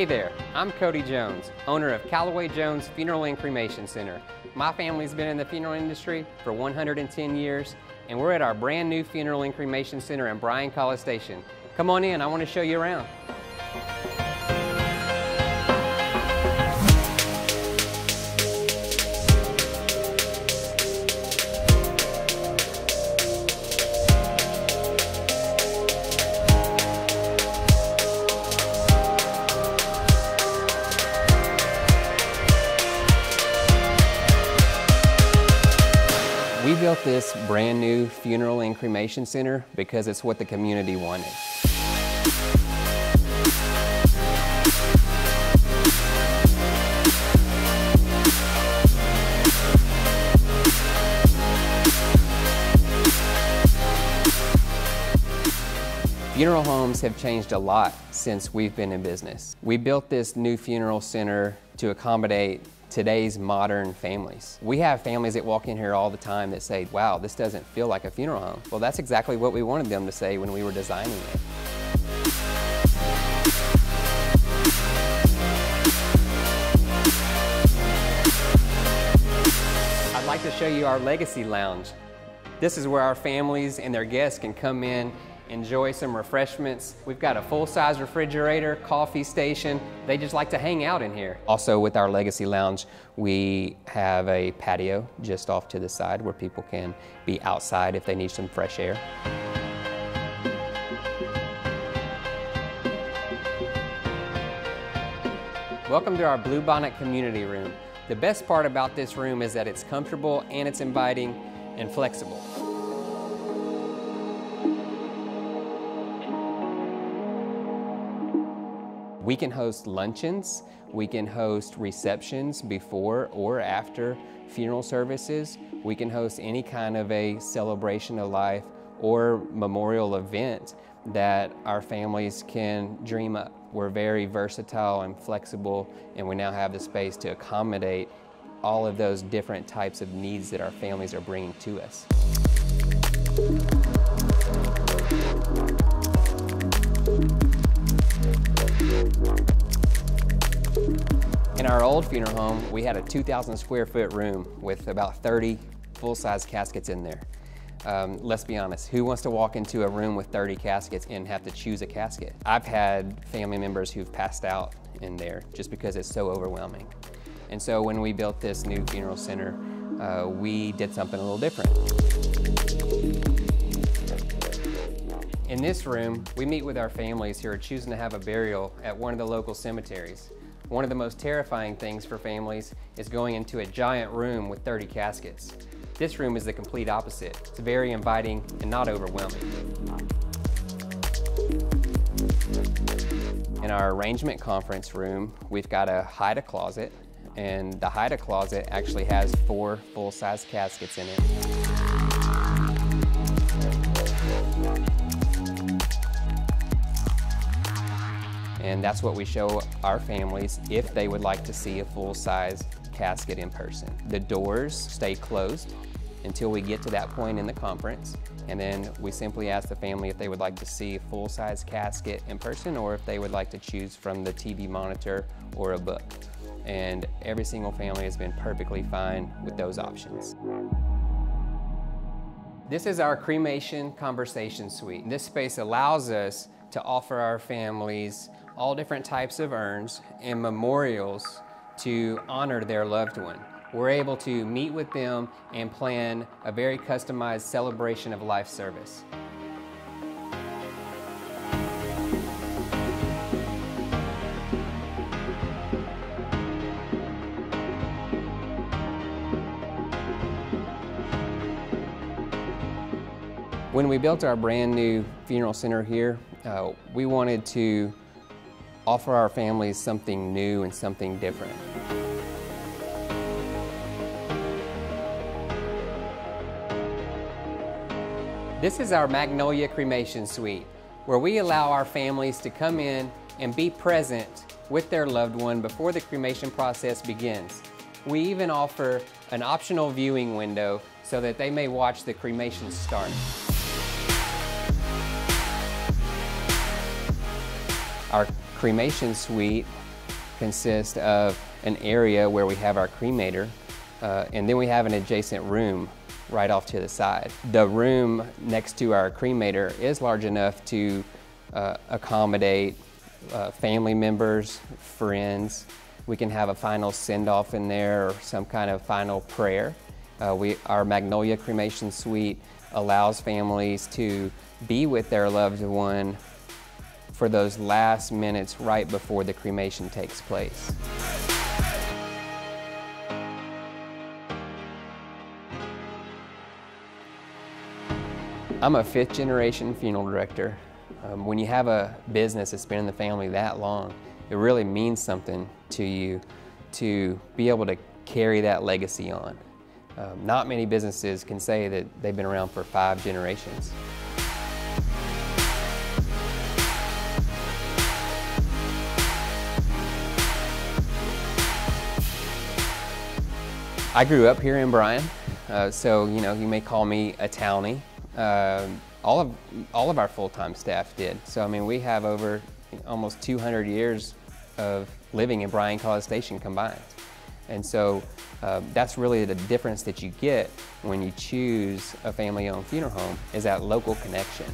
Hey there, I'm Cody Jones, owner of Callaway Jones Funeral and Cremation Center. My family's been in the funeral industry for 110 years, and we're at our brand new Funeral and Cremation Center in Bryan College Station. Come on in, I want to show you around. Built this brand new funeral and cremation center because it's what the community wanted. Funeral homes have changed a lot since we've been in business. We built this new funeral center to accommodate today's modern families. We have families that walk in here all the time that say, wow, this doesn't feel like a funeral home. Well, that's exactly what we wanted them to say when we were designing it. I'd like to show you our Legacy Lounge. This is where our families and their guests can come in enjoy some refreshments. We've got a full-size refrigerator, coffee station. They just like to hang out in here. Also with our Legacy Lounge, we have a patio just off to the side where people can be outside if they need some fresh air. Welcome to our Bluebonnet Community Room. The best part about this room is that it's comfortable and it's inviting and flexible. We can host luncheons, we can host receptions before or after funeral services, we can host any kind of a celebration of life or memorial event that our families can dream up. We're very versatile and flexible and we now have the space to accommodate all of those different types of needs that our families are bringing to us. In our old funeral home, we had a 2,000 square foot room with about 30 full-size caskets in there. Um, let's be honest, who wants to walk into a room with 30 caskets and have to choose a casket? I've had family members who've passed out in there just because it's so overwhelming. And so when we built this new funeral center, uh, we did something a little different. In this room, we meet with our families who are choosing to have a burial at one of the local cemeteries. One of the most terrifying things for families is going into a giant room with 30 caskets. This room is the complete opposite. It's very inviting and not overwhelming. In our arrangement conference room, we've got a hide-a closet, and the hide-a closet actually has four full-size caskets in it. And that's what we show our families if they would like to see a full-size casket in person. The doors stay closed until we get to that point in the conference. And then we simply ask the family if they would like to see a full-size casket in person or if they would like to choose from the TV monitor or a book. And every single family has been perfectly fine with those options. This is our cremation conversation suite. This space allows us to offer our families all different types of urns and memorials to honor their loved one. We're able to meet with them and plan a very customized celebration of life service. When we built our brand new funeral center here, uh, we wanted to offer our families something new and something different. This is our Magnolia Cremation Suite, where we allow our families to come in and be present with their loved one before the cremation process begins. We even offer an optional viewing window so that they may watch the cremation start. Our cremation suite consists of an area where we have our cremator, uh, and then we have an adjacent room right off to the side. The room next to our cremator is large enough to uh, accommodate uh, family members, friends. We can have a final send-off in there or some kind of final prayer. Uh, we, our Magnolia Cremation Suite allows families to be with their loved one for those last minutes right before the cremation takes place. I'm a fifth generation funeral director. Um, when you have a business that's been in the family that long, it really means something to you to be able to carry that legacy on. Um, not many businesses can say that they've been around for five generations. I grew up here in Bryan, uh, so you know you may call me a townie. Uh, all of all of our full-time staff did. So I mean, we have over almost 200 years of living in Bryan College Station combined, and so uh, that's really the difference that you get when you choose a family-owned funeral home is that local connection.